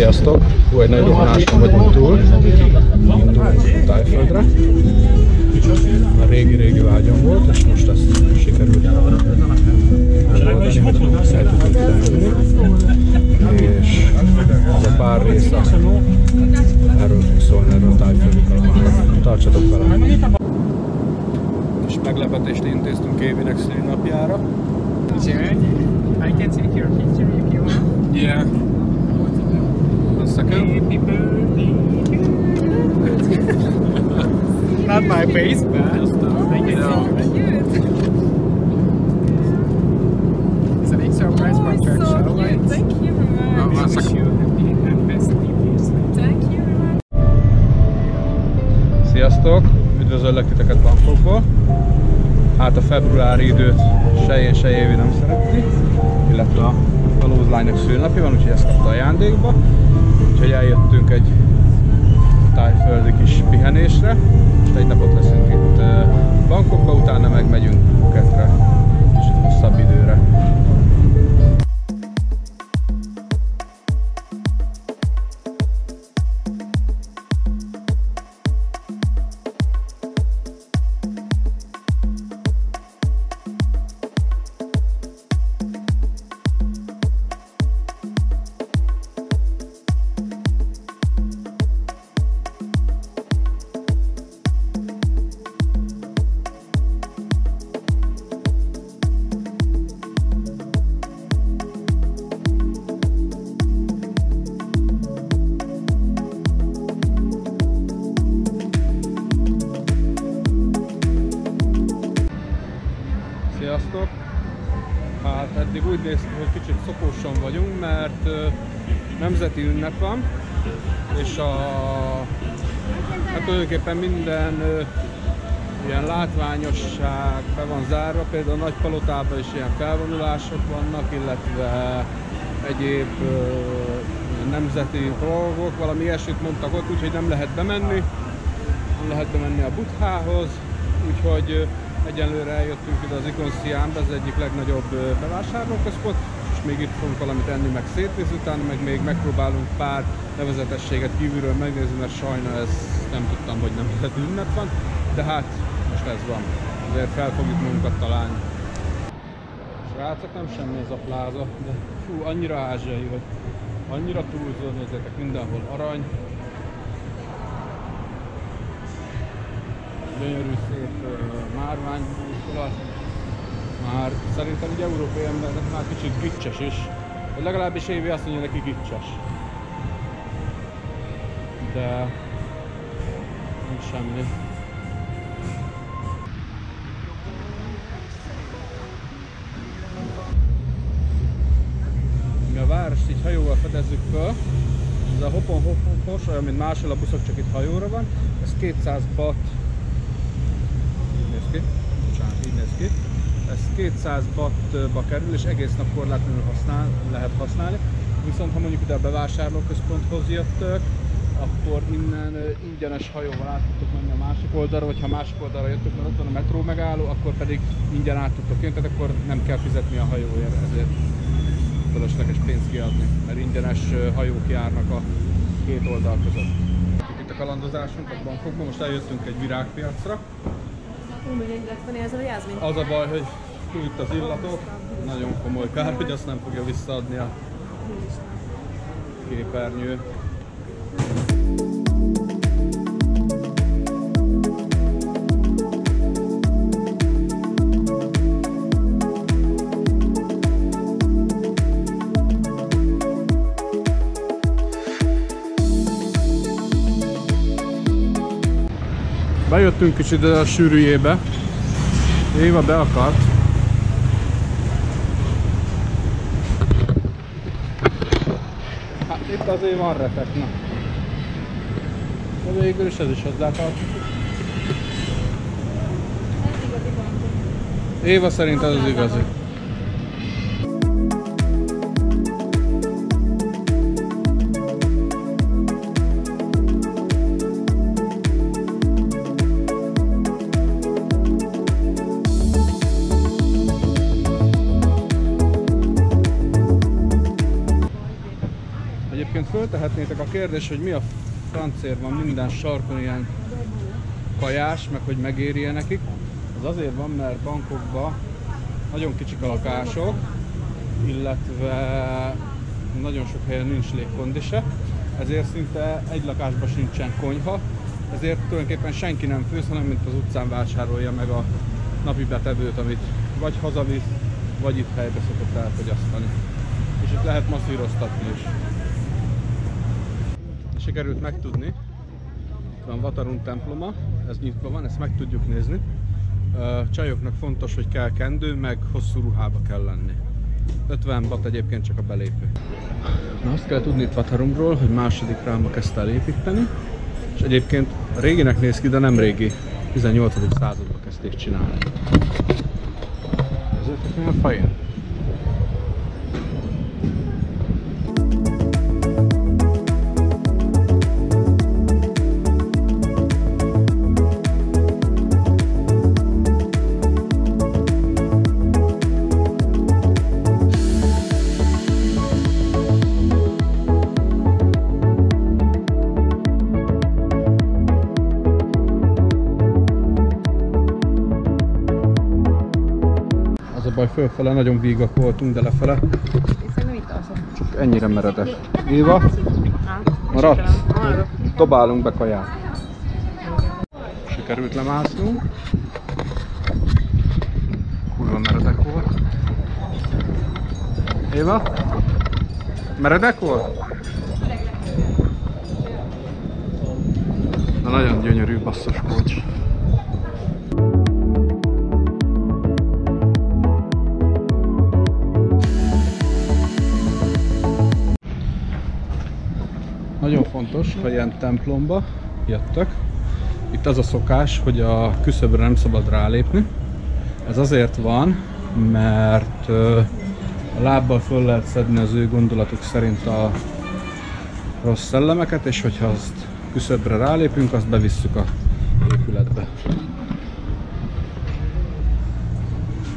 Sziasztok! Hú, egy nagy rohanáson vagyunk túl. Indulunk Tájföldre. A régi-régi vágyam volt, és most ezt sikerült megoldani, hogy el tudunk leülni. És ez a pár része, erről fog szólni, erről a tájföldi kalamáról. Tartsatok velem! És meglepetést intéztünk Évinek szülinapjára. Jared, I can take your picture if you want. Yeah. Birthday. Not my face, but No. It's a big surprise from Oh, Turk so Show, cute. right? Thank you very Oh, much. Wish you happy and best new years. Thank you very much. Sziasztok! Üdvözöllek titeket Bangkokból. Hát a februári időt se én, se Évi nem szereti, illetve a kalózlánynak szülnapja van, úgyhogy ezt kapta ajándékba. Úgyhogy eljöttünk egy tájföldi kis pihenésre. Most egy napot leszünk itt Bangkokba, utána meg megyünk Phuketre, úgy néz hogy kicsit szokósan vagyunk, mert nemzeti ünnep van, és a, hát tulajdonképpen minden ilyen látványosság be van zárva, például a Nagypalotában is ilyen felvonulások vannak, illetve egyéb nemzeti dolgok, valami ilyesmit mondtak ott, úgyhogy nem lehet bemenni, nem lehet bemenni a Buthához, úgyhogy egyenlőre eljöttünk ide az Icon Siambe, ez egyik legnagyobb bevásárlóközpont, és még itt fogunk valamit enni, meg szétnézni, utána meg még megpróbálunk pár nevezetességet kívülről megnézni, mert sajna ez nem tudtam, hogy nem ünnep van, de hát most ez van, azért fel fogjuk magunkat találni. Srácok, nem semmi ez a pláza, de fú, annyira ázsiai, hogy annyira túlzó, nézzétek, mindenhol arany, gyönyörű szép uh, márványbúrkolat. Már szerintem egy európai embernek már kicsit gicses is. Vagy legalábbis Évi azt mondja neki gicses. De nincs semmi. Mi a várost így hajóval fedezzük föl. Ez a hopon hopon olyan, mint máshol a buszok, csak itt hajóra van. Ez 200 baht így néz ki. Bocsánat, így néz ki. Ez 200 bahtba kerül, és egész nap korlátlanul használ, lehet használni. Viszont ha mondjuk ide a bevásárlóközponthoz jöttök, akkor innen ingyenes hajóval át tudtok menni a másik oldalra, vagy ha másik oldalra jöttök, mert ott van a metró megálló, akkor pedig ingyen át tudtok jönni, tehát akkor nem kell fizetni a hajóért, ezért fölösleges pénzt kiadni, mert ingyenes hajók járnak a két oldal között. Itt a kalandozásunk a Bangkokban, most eljöttünk egy virágpiacra, Lett ez a Jászmin. Az a baj, hogy fú, itt az illatok, nagyon komoly kár, hogy azt nem fogja visszaadni a képernyő. Bejöttünk ide a sűrűjébe. Éva be akart. Hát itt azért van refek, na. De végül is ez is hozzátartozik. Éva szerint ez az igazi. Egyébként föltehetnétek a kérdés, hogy mi a francér van minden sarkon ilyen kajás, meg hogy megéri nekik. Az azért van, mert Bangkokban nagyon kicsik a lakások, illetve nagyon sok helyen nincs légkondi se, ezért szinte egy lakásban sincsen konyha, ezért tulajdonképpen senki nem főz, hanem mint az utcán vásárolja meg a napi betevőt, amit vagy hazavisz, vagy itt helybe szokott elfogyasztani. És itt lehet masszíroztatni is. Sikerült megtudni, itt van Vatarun temploma, ez nyitva van, ezt meg tudjuk nézni. Csajoknak fontos, hogy kell kendő, meg hosszú ruhába kell lenni. 50 bat egyébként csak a belépő. Na azt kell tudni itt Vatarumról, hogy második ráma kezdte el építeni, és egyébként réginek néz ki, de nem régi. 18. században kezdték csinálni. Ezért milyen fején? A baj, fölfele nagyon vígak voltunk, de lefele csak ennyire meredek. Éva, maradt? Dobálunk be kaját. Sikerült lemásznunk. Kurva meredek volt. Éva? Meredek volt? Na nagyon gyönyörű basszos kocs. Fontos, ha ilyen templomba jöttök, itt az a szokás, hogy a küszöbre nem szabad rálépni. Ez azért van, mert a lábbal föl lehet szedni az ő gondolatuk szerint a rossz szellemeket, és hogyha azt küszöbre rálépünk, azt bevisszük a épületbe.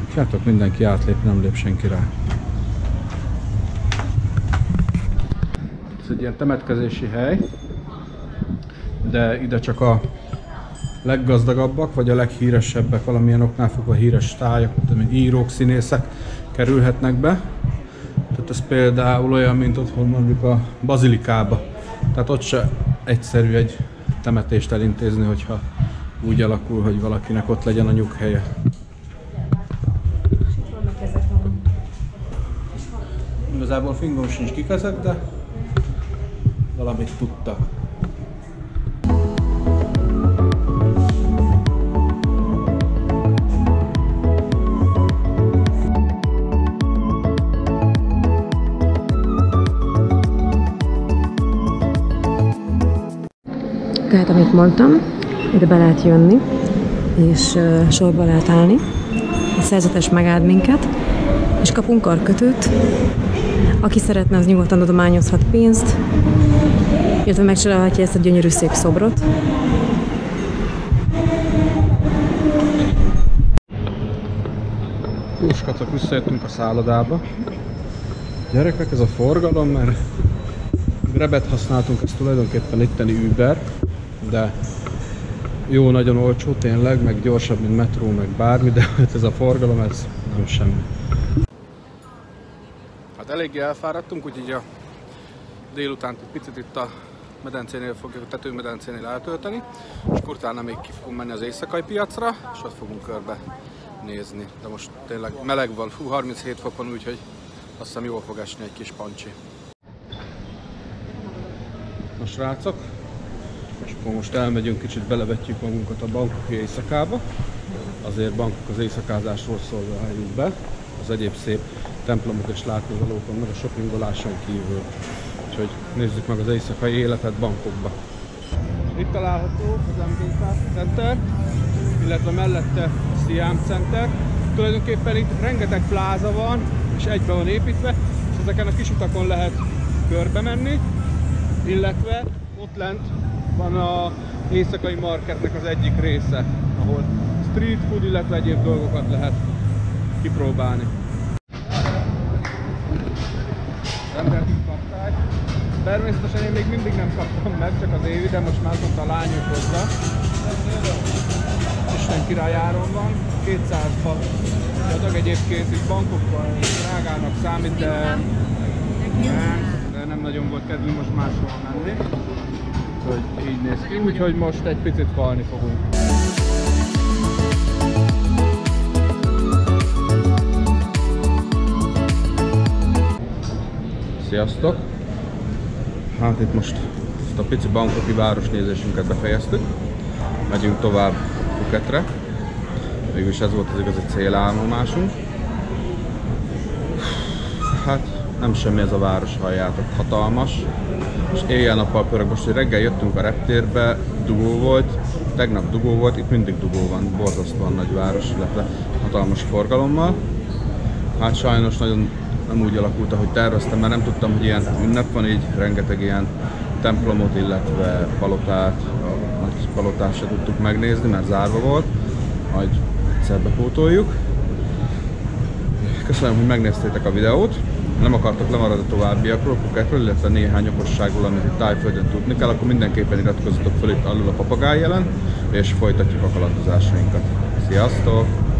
Látjátok, mindenki átlép, nem lép senki rá. Ez egy ilyen temetkezési hely, de ide csak a leggazdagabbak, vagy a leghíresebbek, valamilyen oknál fogva híres tájak, mint írók, színészek kerülhetnek be. Tehát ez például olyan, mint otthon mondjuk a bazilikába. Tehát ott se egyszerű egy temetést elintézni, hogyha úgy alakul, hogy valakinek ott legyen a nyughelye. Ezek. Igazából fingom sincs kikezett, de valamit tudtak. Tehát, amit mondtam, ide be lehet jönni, és uh, sorba lehet állni. A szerzetes megáld minket, és kapunk karkötőt. Aki szeretne, az nyugodtan adományozhat pénzt, illetve megcsinálhatja ezt a gyönyörű szép szobrot. Puskacok, visszajöttünk a szállodába. Gyerekek, ez a forgalom, mert Grabet használtunk, ez tulajdonképpen itteni Uber, de jó, nagyon olcsó tényleg, meg gyorsabb, mint metró, meg bármi, de hát ez a forgalom, ez nem semmi. Hát eléggé elfáradtunk, úgyhogy a délután egy picit itt a medencénél fogjuk, tetőmedencénél eltölteni, és akkor utána még ki fogunk menni az éjszakai piacra, és ott fogunk körbe nézni. De most tényleg meleg van, fú, 37 fok van, úgyhogy azt hiszem jól fog esni egy kis pancsi. Na srácok, és akkor most elmegyünk, kicsit belevetjük magunkat a Bangkoki éjszakába. Azért Bangkok az éjszakázásról szólva álljunk be, az egyéb szép templomok és látnivalókon, meg a shoppingoláson kívül. Úgyhogy nézzük meg az éjszakai életet Bangkokba. Itt található az MGK Center, illetve mellette a Siam Center. Tulajdonképpen itt rengeteg pláza van, és egybe van építve, és ezeken a kis utakon lehet körbe menni, illetve ott lent van a éjszakai marketnek az egyik része, ahol street food, illetve egyéb dolgokat lehet kipróbálni. Itt kapták, Természetesen én még mindig nem kaptam meg, csak az évi, de most már mondta a lányok hozzá. Isten királyáron van, 206 adag egyébként itt bankokban drágának számít, de nem, de nem nagyon volt kedvünk most máshol menni. Úgyhogy így néz ki, úgyhogy most egy picit falni fogunk. Sziasztok! Hát itt most ezt a pici bankoki városnézésünket befejeztük. Megyünk tovább Phuketre. Végülis ez volt az igazi célállomásunk. Hát nem semmi ez a város, halljátok, hatalmas. És éjjel-nappal pörög. Most, hogy reggel jöttünk a reptérbe, dugó volt, tegnap dugó volt, itt mindig dugó van, borzasztóan nagy város, illetve hatalmas forgalommal. Hát sajnos nagyon nem úgy alakult, ahogy terveztem, mert nem tudtam, hogy ilyen ünnep van, így rengeteg ilyen templomot, illetve palotát, a nagy palotát se tudtuk megnézni, mert zárva volt. Majd egyszer bepótoljuk. Köszönöm, hogy megnéztétek a videót. Nem akartok lemaradni továbbiakról, Phuketről, illetve néhány okosságról, amit itt Tájföldön tudni kell, akkor mindenképpen iratkozzatok fel itt alul a papagáj jelen, és folytatjuk a kalandozásainkat. Sziasztok!